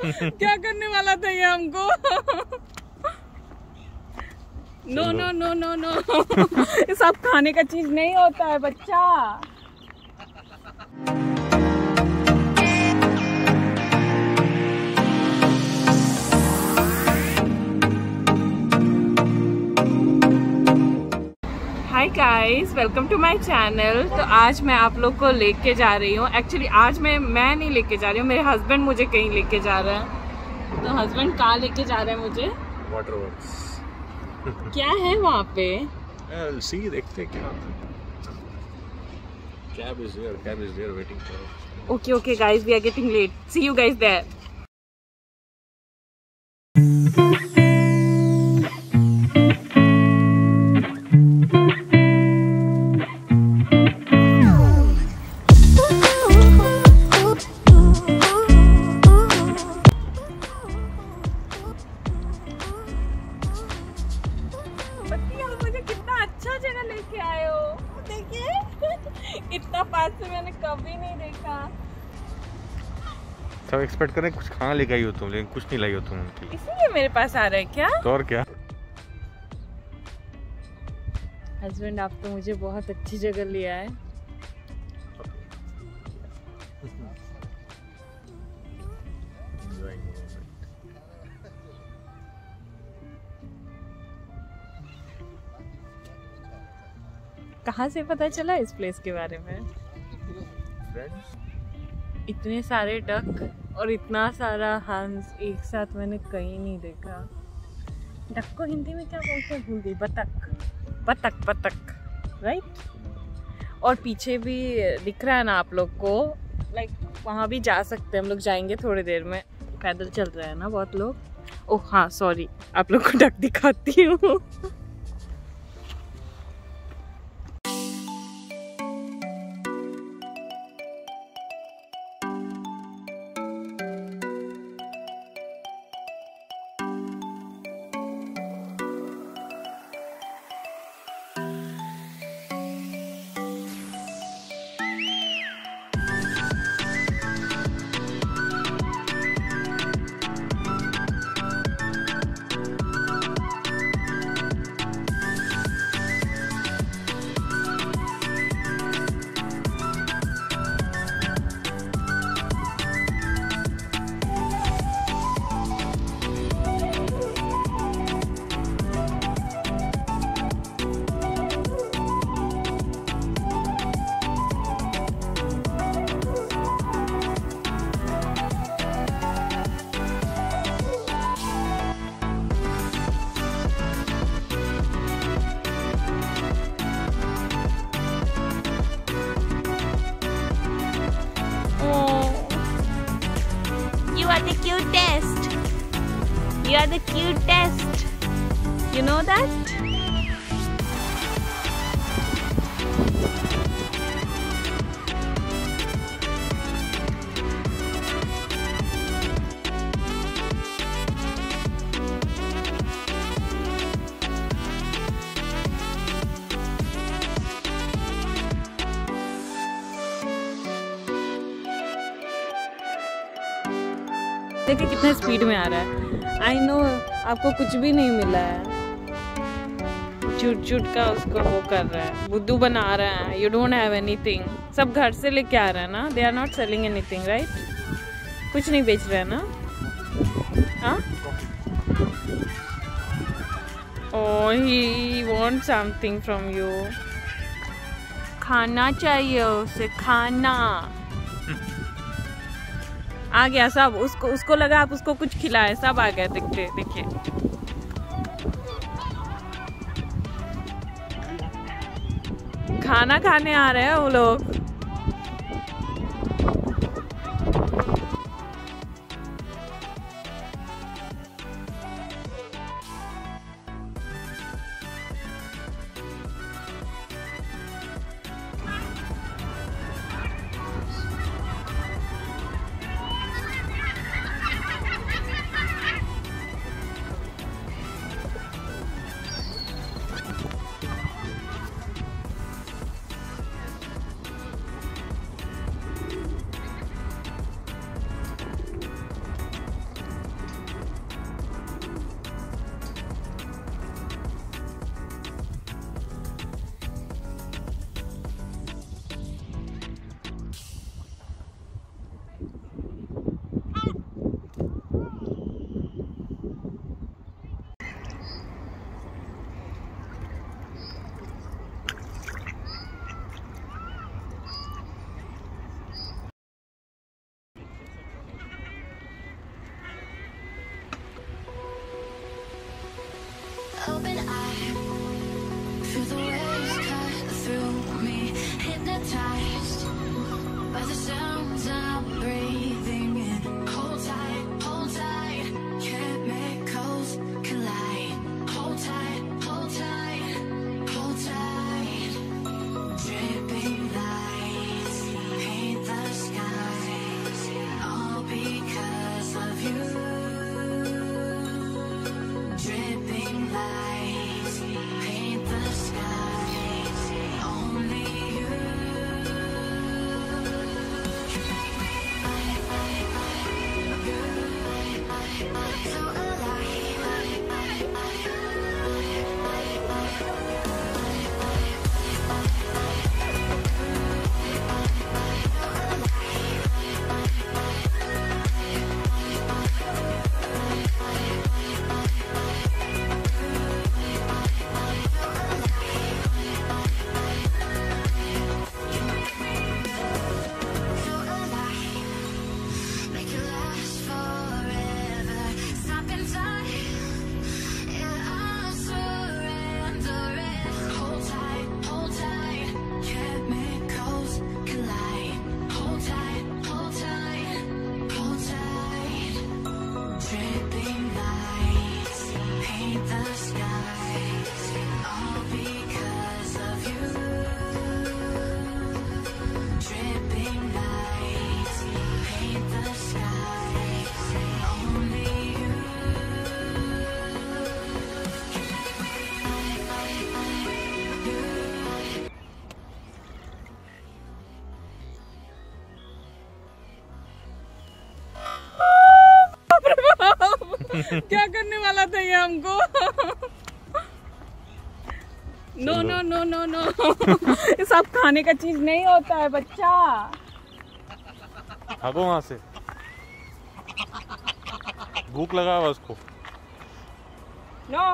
क्या करने वाला था ये हमको? No no no no no ये सब खाने का चीज़ नहीं होता है बच्चा। Hi guys welcome to my channel तो आज मैं आप लोग को लेके जा रही हूँ। एक्चुअली आज मैं मैं नहीं लेके जा रही हूँ मेरे हस्बैंड मुझे कहीं लेके जा रहे हैं। तो हस्बैंड कहाँ लेके जा रहे हैं मुझे? वाटर वर्क्स क्या है वहाँ पे? सी देखते क्या cab is there cab is there waiting for okay okay guys we are getting late see you guys there जगह लेके आए हो? देखिए। इतना पास से मैंने कभी नहीं देखा। सब एक्सपेक्ट करें कुछ खाना लेके आई हो तुम लेकिन कुछ नहीं लाई हो तुम उनकी इसीलिए मेरे पास आ रहा है क्या? तो और क्या? हस्बैंड आप तो मुझे बहुत अच्छी जगह लिया आए कहाँ से पता चला इस प्लेस के बारे में? इतने सारे डक और इतना सारा हंस एक साथ मैंने कहीं नहीं देखा। डक को हिंदी में क्या बोलते हैं? भूल गई बतख। बतख बतख राइट और पीछे भी दिख रहा है ना आप लोग को लाइक वहाँ भी जा सकते हैं। हम लोग जाएँगे थोड़ी देर में। पैदल चल रहे हैं ना बहुत लोग? ओह हाँ सॉरी आप लोग को डक दिखाती हूँ। You are the cutest. You know that? देखिए कितना स्पीड में आ रहा है आई नो आपको कुछ भी नहीं मिला है। चुट चुट का उसको वो कर रहा है, बुद्धू बना रहा है यू डोंट हैव एनीथिंग सब घर से लेके आ रहा है ना they are not selling anything right कुछ नहीं बेच रहे है ना? हाँ? He want something from you खाना चाहिए उसे, खाना। आ गया सब, उसको उसको लगा आप उसको कुछ खिलाए, सब आ गया देखते देखिए। खाना खाने आ रहे हैं वो लोग। क्या करने वाला था ये हमको? No no no no no ये सब खाने का चीज़ नहीं होता है बच्चा। भागो वहाँ से। भूख लगा हुआ उसको। नो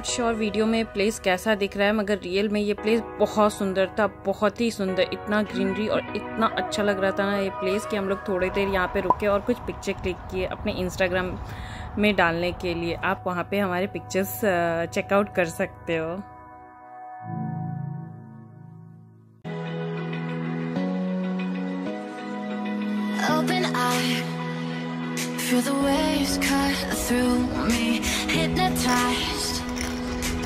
नॉट श्योर वीडियो में प्लेस कैसा दिख रहा है मगर रियल में ये प्लेस बहुत सुंदर था बहुत ही सुंदर। इतना ग्रीनरी और इतना अच्छा लग रहा था ना ये प्लेस कि हम लोग थोड़ी देर यहाँ पे रुके और कुछ पिक्चर क्लिक किए अपने इंस्टाग्राम में डालने के लिए। आप वहाँ पे हमारे पिक्चर्स चेकआउट कर सकते हो। Feel the waves cut through me, hypnotized.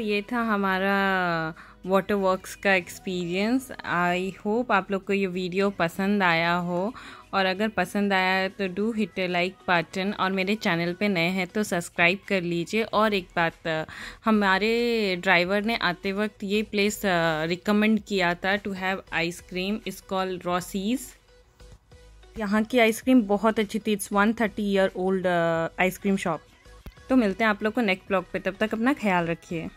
ये था हमारा वाटर वर्क्स का एक्सपीरियंस आई होप आप लोग को ये वीडियो पसंद आया हो। और अगर पसंद आया तो डू हिट लाइक बटन और मेरे चैनल पे नए हैं तो सब्सक्राइब कर लीजिए। और एक बात, हमारे ड्राइवर ने आते वक्त ये प्लेस रिकमेंड किया था to have ice cream is call Rossi's यहाँ की आइसक्रीम बहुत अच्छी थी। It's one thirty year old ice cream shop तो मिलते हैं आप लोग को नेक्स्ट ब्लॉग पे। तब तक अपना ख्याल रखिए।